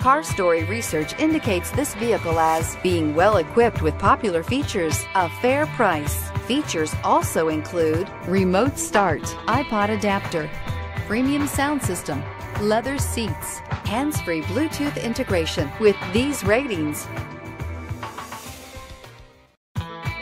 CarStory research indicates this vehicle as being well equipped with popular features, a fair price. Features also include remote start, iPod adapter, premium sound system, leather seats, hands-free Bluetooth integration with these ratings.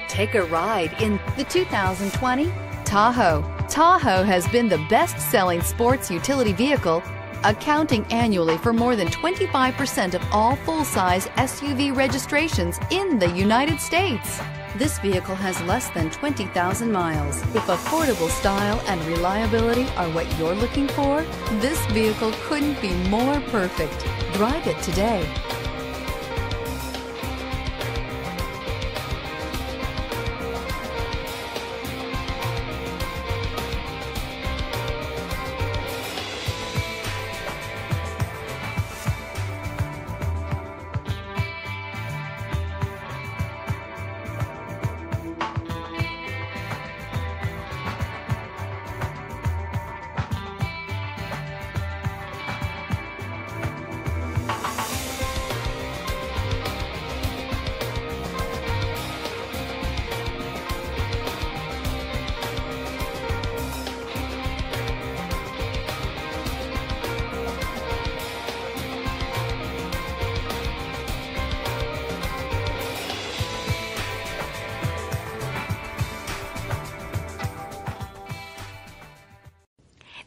Take a ride in the 2020 Tahoe. Tahoe has been the best-selling sports utility vehicle accounting annually for more than 25% of all full-size SUV registrations in the United States. This vehicle has less than 20,000 miles. If affordable style and reliability are what you're looking for, this vehicle couldn't be more perfect. Drive it today.